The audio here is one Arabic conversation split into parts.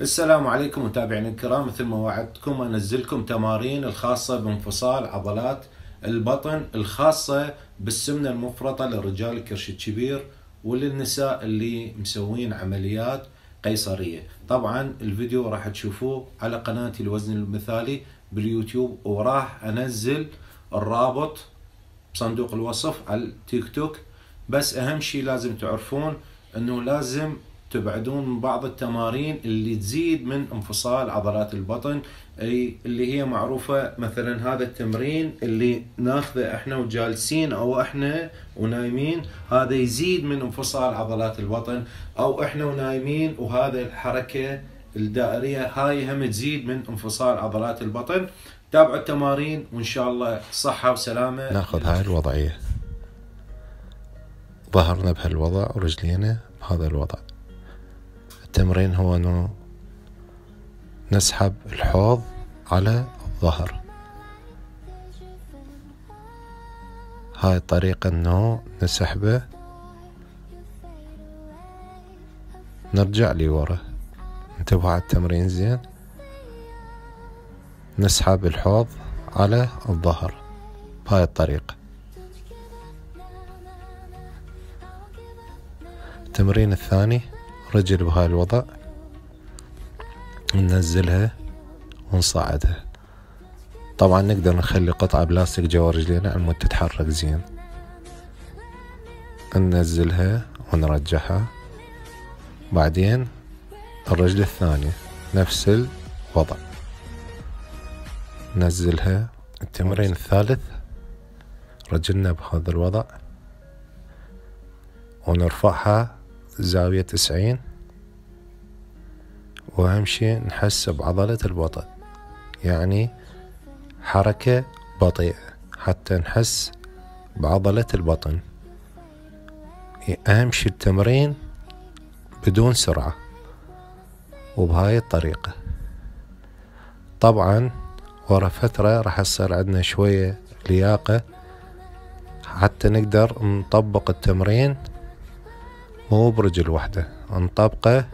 السلام عليكم متابعينا الكرام مثل ما وعدتكم أنزلكم تمارين الخاصة بانفصال عضلات البطن الخاصة بالسمنة المفرطة للرجال الكرش الكبير وللنساء اللي مسوين عمليات قيصرية. طبعا الفيديو راح تشوفوه على قناتي الوزن المثالي باليوتيوب وراح أنزل الرابط بصندوق الوصف على التيك توك. بس أهم شيء لازم تعرفون إنه لازم تبعدون بعض التمارين اللي تزيد من انفصال عضلات البطن اللي هي معروفة مثلا هذا التمرين اللي ناخذه إحنا وجالسين أو إحنا ونايمين هذا يزيد من انفصال عضلات البطن أو إحنا ونايمين وهذا الحركة الدائرية هاي هم تزيد من انفصال عضلات البطن. تابعوا التمارين وإن شاء الله صحة وسلامة. ناخذ هاي الوضعية. ظهرنا بهالوضع ورجلينا بهذا الوضع. التمرين هو أنه نسحب الحوض على الظهر. هاي الطريقة أنه نسحبه. نرجع لورا انتبهوا على التمرين زين. نسحب الحوض على الظهر. بهاي الطريقة. التمرين الثاني رجل بهاي الوضع ننزلها ونصعدها. طبعا نقدر نخلي قطعة بلاستيك جوا رجلينا على مود تتحرك زين. ننزلها ونرجعها. بعدين الرجل الثانية نفس الوضع. ننزلها التمرين الثالث رجلنا بهذا الوضع. ونرفعها زاوية تسعين. وأهم شي نحس بعضلة البطن. يعني حركة بطيئة حتى نحس بعضلة البطن. أهم شي التمرين بدون سرعة وبهاي الطريقة. طبعا ورا فترة راح تصير عندنا شوية لياقة حتى نقدر نطبق التمرين مو برجل واحدة نطبقه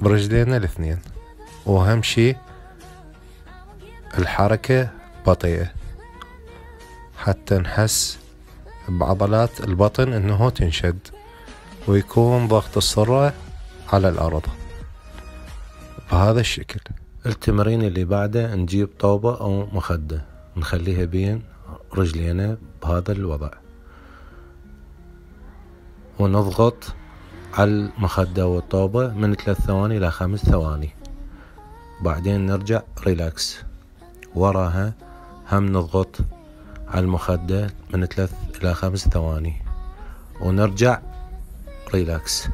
برجلينا الاثنين. واهم شي الحركة بطيئة. حتى نحس بعضلات البطن إنه تنشد ويكون ضغط السرة على الأرض. بهذا الشكل. التمرين اللي بعده نجيب طوبة أو مخدة. نخليها بين رجلينا بهذا الوضع. ونضغط على المخدة والطوبة من ثلاث ثواني إلى خمس ثواني. بعدين نرجع ريلاكس وراها هم نضغط على المخدة من ثلاث إلى خمس ثواني. ونرجع ريلاكس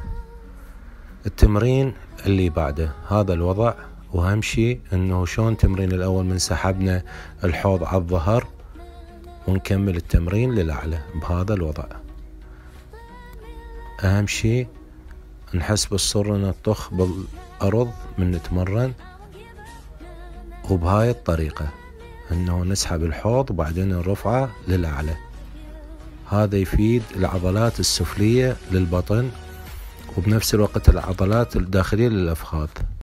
التمرين اللي بعده. هذا الوضع. وأهم شي إنه شلون التمرين الأول من سحبنا الحوض على الظهر ونكمل التمرين للأعلى. بهذا الوضع. أهم شي نحس بالصر نطخ بالأرض من نتمرن وبهاي الطريقة إنه نسحب الحوض وبعدين نرفعه للأعلى. هذا يفيد العضلات السفلية للبطن وبنفس الوقت العضلات الداخلية للأفخاذ.